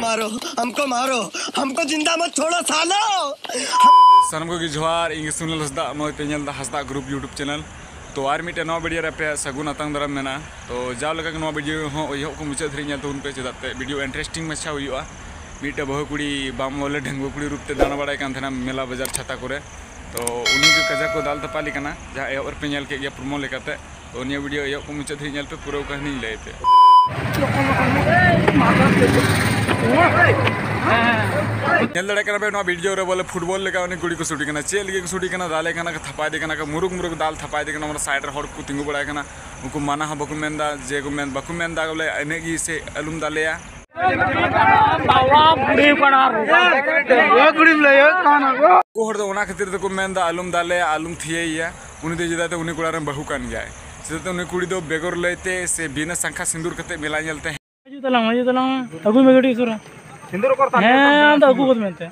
मारो, हमको मारो, हमको ज़िंदा मत छोड़ो, सालो। सानम को जोहार इंग Sunil Hansda Nel Hansda group YouTube channel तो आर मिटे नवा वीडियो रे पे, सगुन अतंग दरम मेना तो जाव लगा नवा वीडियो हो ओयो को मुचे धरि नेल तुन पे चेदाते वीडियो इंटरेस्टिंग मच्छा हुआ। मिटे बहु कुड़ी बाम बोले ढंगु कुड़ी रूप ते दाना बड़ाय कान थना मेला बाज़ार छाता करे। तो उनी के कजा को दाल तपाली कना जहाँ एहर पे नेल के गया प्रोमो लेकाते तो निया वीडियो एयो को धरि नेल पे पूरा कहानी ले पे नेल दड़े कना पे नवा वीडियो रे बोले फुटबॉल लेका उनी कुड़ी को शूटिंग कना चेल के शूटिंग कना दाले कना का थपाय दे कना का मुरुक मुरुक दाल थपाय दे कना हमरा साइड रे हर को तिंगु बड़ाय कना उनको माना हा बकु मेंदा, जे को मेन बकु मेंदा बोले एने गी से अलुम दालेया को हर दो ओना खातिर तो को मेंदा अलुम दाले अलुम थियैया उनी दे जदाते उनी कुड़ा रे बहु कान जाय कुड़ी दो बेगर लैते से बिना संखा सिंदूर कते मेला mente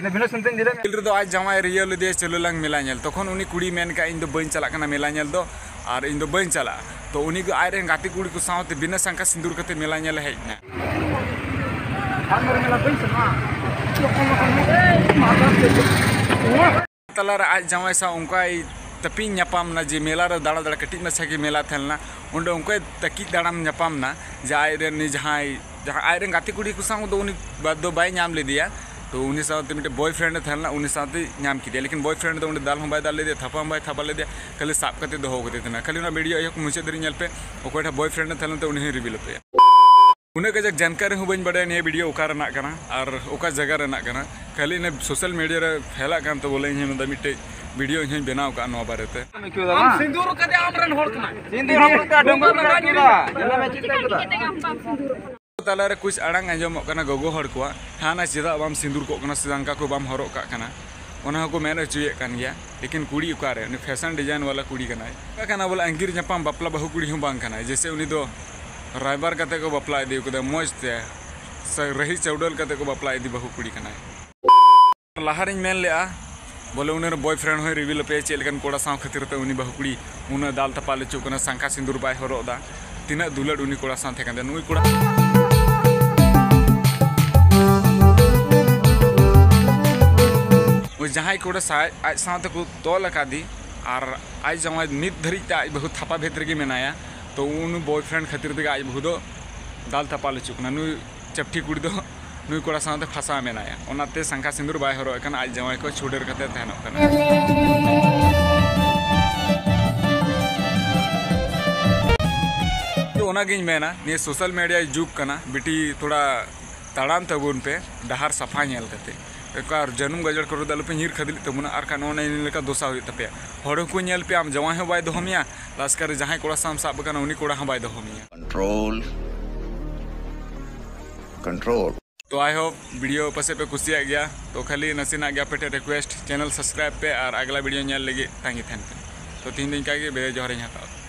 ने बिना सुनते दिले दिल रे दो आज जमाय रियल दे चलो लंग मेला उनी कुड़ी मेन का इन दो बइन चला मेला और इन दो बइन चला तो उनी को रे गाती कुड़ी को सावते बिना संखा सिंदूर कते मेला नेल हेज ना हम ना तपी na je मेला दाड़ा दाड़ा कटी मछा के मेला उंडे उनके तकी दाड़ाम ñapam ना जे नि जहाँ दो उनी बाद दो बाय ñam ले दिया। तो उनी साथे मिटे बॉयफ्रेंड थलना उनी साथे ñam की लेकिन बॉयफ्रेंड उंडे दाल हम दाल ले थपा बाय थपा ले खाली साप कते दो तना खाली ना। वीडियो एक ñel पे ओकोटा बॉयफ्रेंड थलना तो उनी रिवील पे उन्हें कजक जानकारी हूँ बन बड़ा वीडियो ओका और जगह खाली ने सोशल मीडिया फैला तो बोले इन मतलब मिटे। वीडियो इन बनाव का नवा बारे ते क्यों दा सिंदूर कदे आमरन होड़ कना सिंदूर हम का डंगर का किरा जला में चिता ताला कुछ अड़ांग गोगो हड़ को हाना चिदा बाम सिंदूर को कना सिदांका को बाम हरो का कना ओना को मेन चुये कान गया लेकिन कुड़ी उनी फ़ैशन डिज़ाइन वाला कुड़ी कना का कना बोले? अंगिर बापला बहु हूँ। कना जैसे उनी दो रायबार कते को बपला इदी को मौज ते स- रही चौडल कते को बपला बहु कुड़ी मेन बोले, उन्हें बॉयफ्रेंड हो रिवील पे चेल लेकिन कोड़ा साव खातिर उनी बहु कुड़ी उन्हें दाल तपाले चुकना, संखा सिंदूर बाय हरोदा तीना दुलड़ उनी कोड़ा नुई कोड़ा जहाँ कोड़ा सा आज साथ तोल अकादी और आज जमा नित धरी ते आज बहुत थपा भेतर के मेनाया तो उन बॉयफ्रेंड खातिर ते आज बहुत दाल थपा ले चुकना चपटी कुड़ी दो फसा मेनाया। ओनाते संखा सिंदूर बाय हरो आज जमाई को छुडेर तहनो मेना, ने सोशल मीडिया जुग कना, बिटी थोड़ा ताड़ाम तबुन पे डहार सफ़ा नेल कते। एकार जनुम गजड़ करो दल पे हीर खदली, तबुना का नोने लेका दोसा हड़ को नेल पे आम हो बाय दोहमिया लास्कर जहाँ कोड़ा साम साब कोड़ा बाय दोहमिया control. Control. तो आई होप वीडियो पसे पे खुशी आ गया। तो खाली नसीन आ गया पे रिक्वेस्ट चैनल सब्सक्राइब पे, और अगला वीडियो नल लगे तांगी थैंक यू तो तीन दिन का बे जोहर हताओ